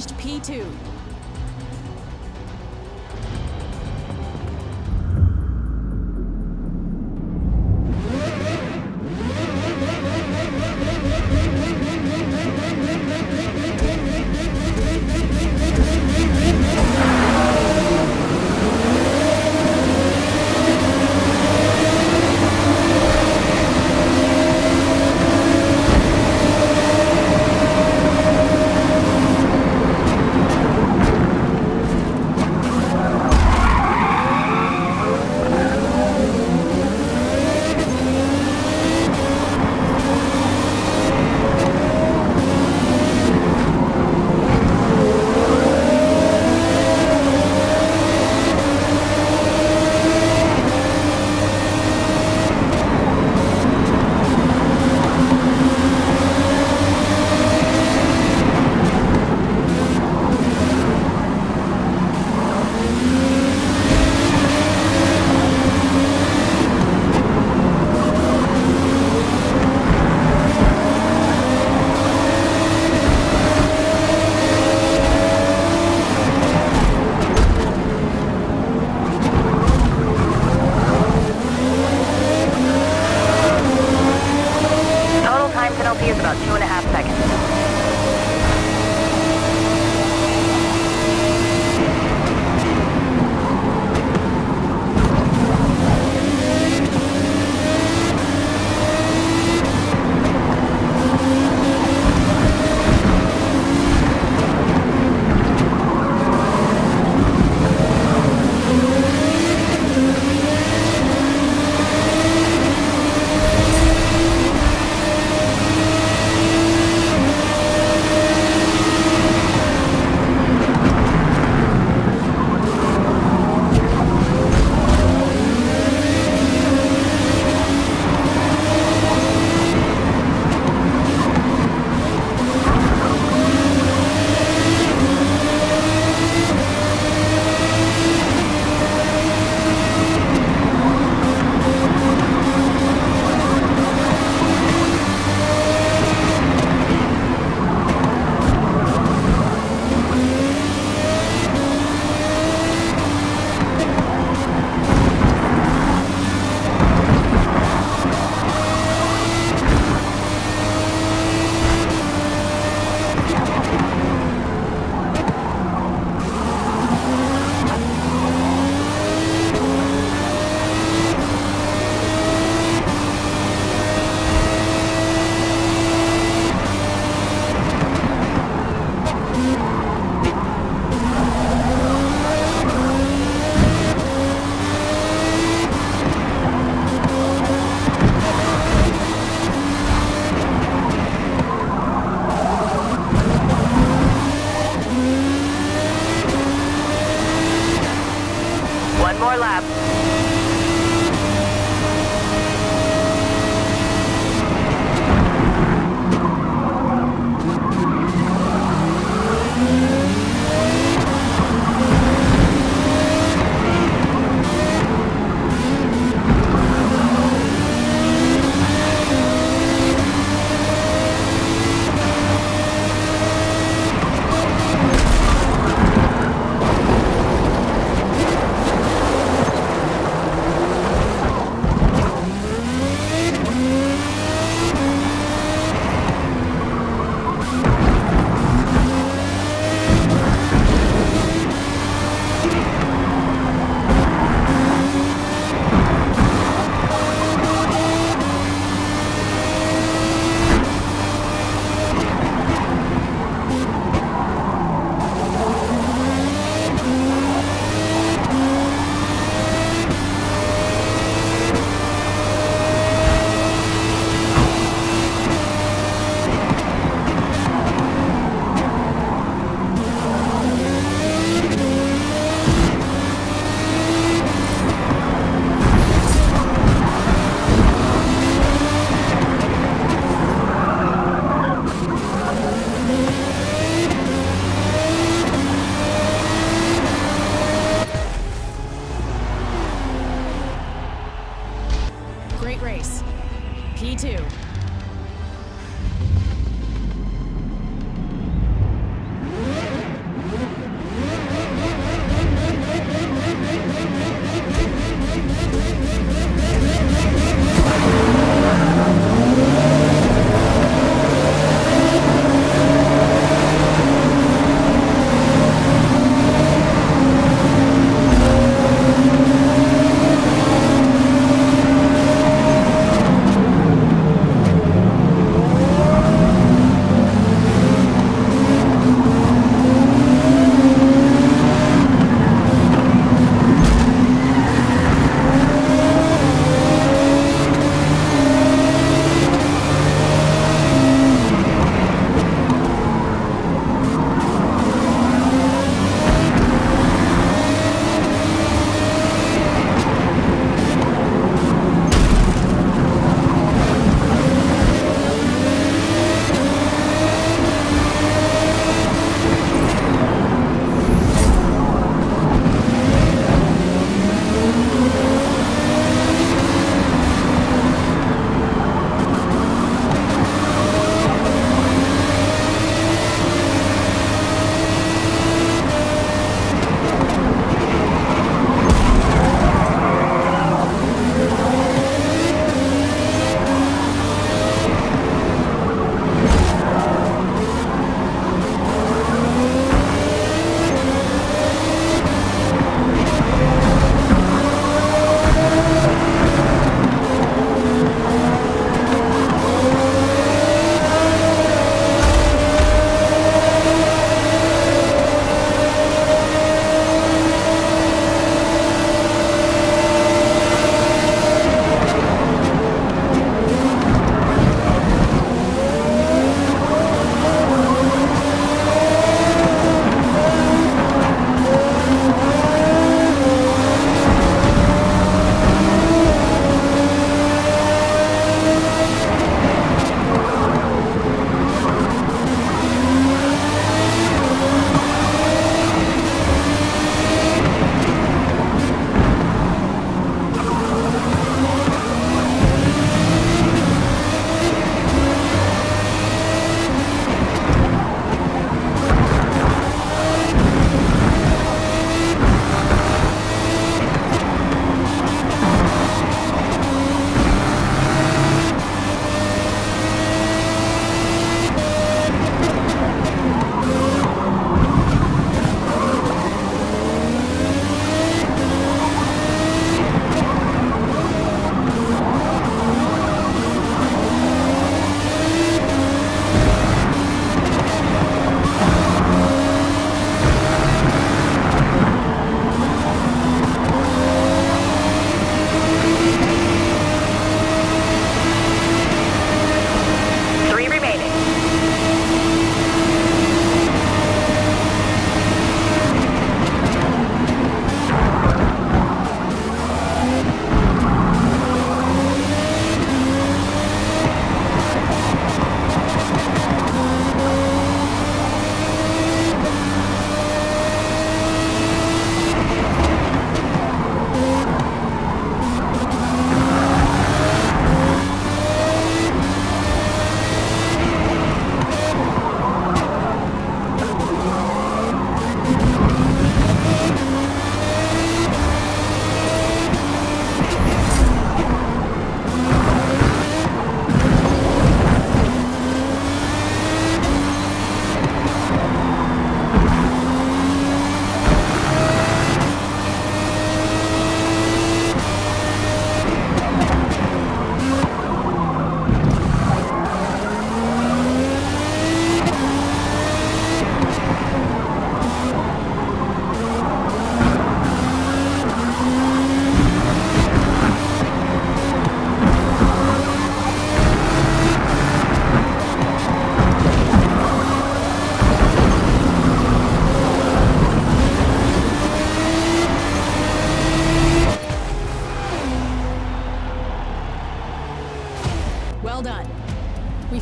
finished P2.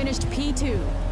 Finished P2.